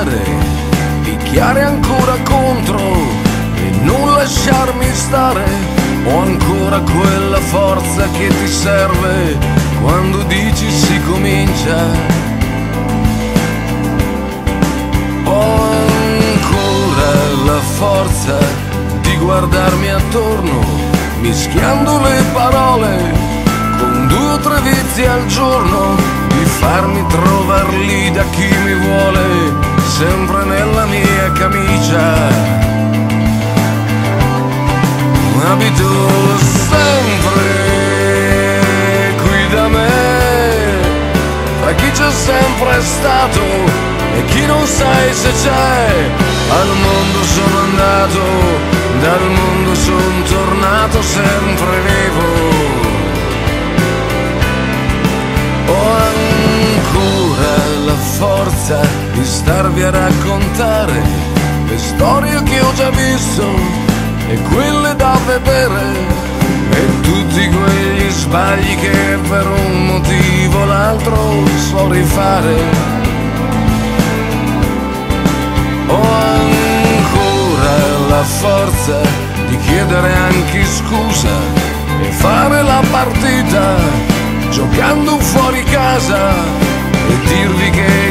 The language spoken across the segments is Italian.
mare, picchiare ancora contro e non lasciarmi stare. Ho ancora quella forza che ti serve quando dici si comincia. Ho ancora la forza di guardarmi attorno, mischiando le parole con due o tre vizi al giorno, di farmi trovar lì da chi mi vuole, sempre nella mia camicia. Abito sempre qui da me, tra chi c'è sempre stato e chi non sai se c'è. Al mondo sono andato, dal mondo sono tornato sempre forza di starvi a raccontare le storie che ho già visto e quelle da vedere e tutti quegli sbagli che per un motivo o l'altro so rifare. Ho ancora la forza di chiedere anche scusa e fare la partita giocando fuori casa e dirvi che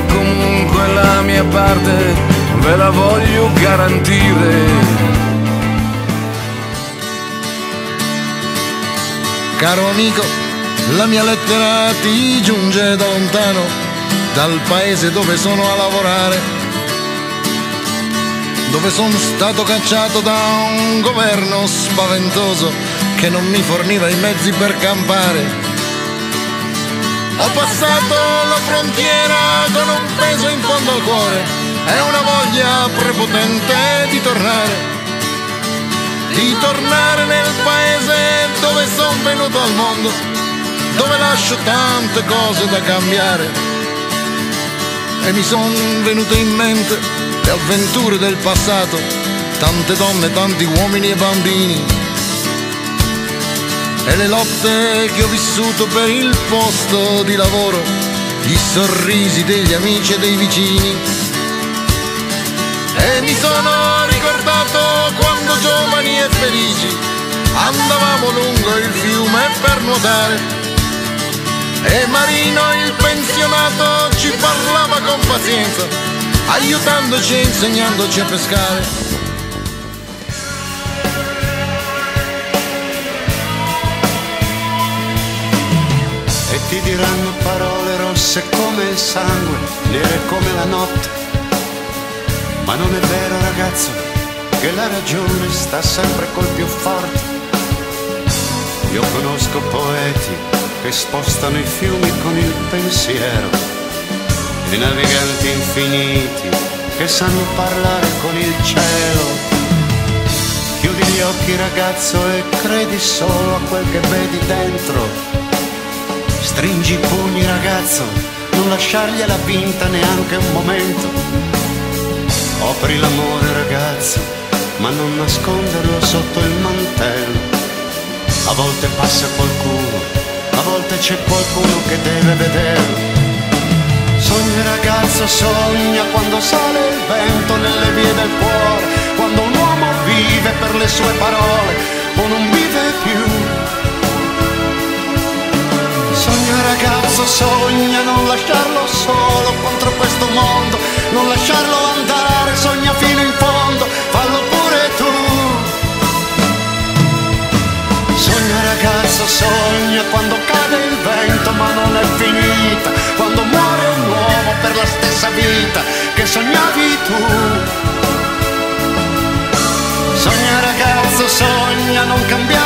garantire. Caro amico, la mia lettera ti giunge da lontano, dal paese dove sono a lavorare, dove sono stato cacciato da un governo spaventoso che non mi forniva i mezzi per campare. Ho passato la frontiera con un peso in fondo al cuore e una voglia prepotente di tornare di tornare nel paese dove sono venuto al mondo, dove lascio tante cose da cambiare. E mi sono venute in mente le avventure del passato, tante donne, tanti uomini e bambini. E le lotte che ho vissuto per il posto di lavoro, i sorrisi degli amici e dei vicini. E mi sono ricordato quando giovani e felici andavamo lungo il fiume per nuotare e Marino il pensionato ci parlava con pazienza aiutandoci e insegnandoci a pescare e ti diranno parole rosse come il sangue, nere come la notte. Ma non è vero ragazzo che la ragione sta sempre col più forte. Io conosco poeti che spostano i fiumi con il pensiero e naviganti infiniti che sanno parlare con il cielo. Chiudi gli occhi ragazzo e credi solo a quel che vedi dentro. Stringi i pugni ragazzo, non lasciargliela vinta neanche un momento. Offri l'amore ragazzo, ma non nasconderlo sotto il mantello. A volte passa qualcuno, a volte c'è qualcuno che deve vederlo. Sogna ragazzo, sogna quando sale il vento nelle vie del cuore, quando un uomo vive per le sue parole o non vive più. Sogna ragazzo, sogna non lasciarlo solo contro questo mondo, non lasciarlo andare, quando muore un uomo per la stessa vita che sognavi tu. Sogna ragazzo, sogna non cambiare